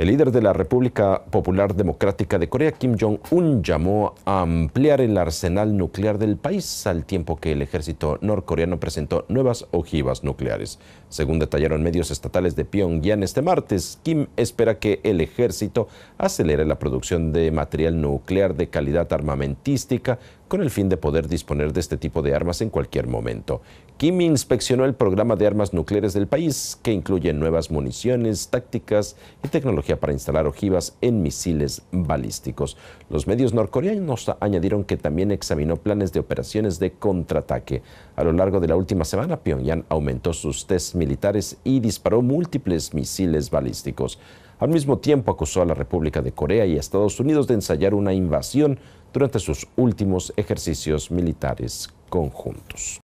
El líder de la República Popular Democrática de Corea, Kim Jong-un, llamó a ampliar el arsenal nuclear del país al tiempo que el ejército norcoreano presentó nuevas ojivas nucleares. Según detallaron medios estatales de Pyongyang este martes, Kim espera que el ejército acelere la producción de material nuclear de calidad armamentística con el fin de poder disponer de este tipo de armas en cualquier momento. Kim inspeccionó el programa de armas nucleares del país, que incluye nuevas municiones, tácticas y para instalar ojivas en misiles balísticos. Los medios norcoreanos añadieron que también examinó planes de operaciones de contraataque. A lo largo de la última semana, Pyongyang aumentó sus tests militares y disparó múltiples misiles balísticos. Al mismo tiempo acusó a la República de Corea y a Estados Unidos de ensayar una invasión durante sus últimos ejercicios militares conjuntos.